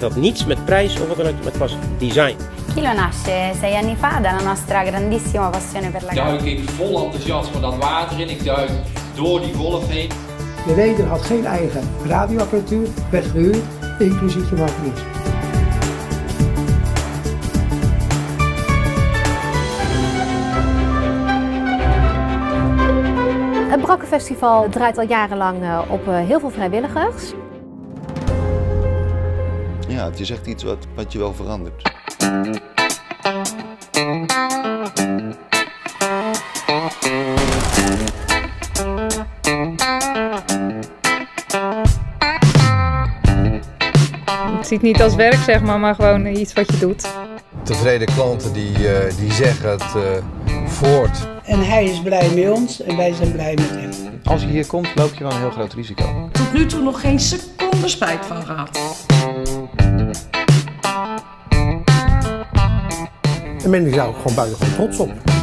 het had niets met prijs of wat dan ook, maar het was design. Kilo nasce sei anni fa dalla nostra grandissima passione per la duik ik vol enthousiasme dat water in. Ik duik door die golf heen. De reder had geen eigen radioapparatuur, werd gehuurd, inclusief de machinist. Het Brokkenfestival draait al jarenlang eh, op eh, heel veel vrijwilligers. Ja, het is echt iets wat, wat je wel verandert. Ik zie het niet als werk, zeg maar, maar gewoon iets wat je doet. Tevreden klanten die, uh, die zeggen het uh, voort. En hij is blij met ons en wij zijn blij met hem. Als je hier komt, loop je wel een heel groot risico. Tot nu toe nog geen seconde spijt van gehad. En men is daar ook gewoon buitengewoon trots op.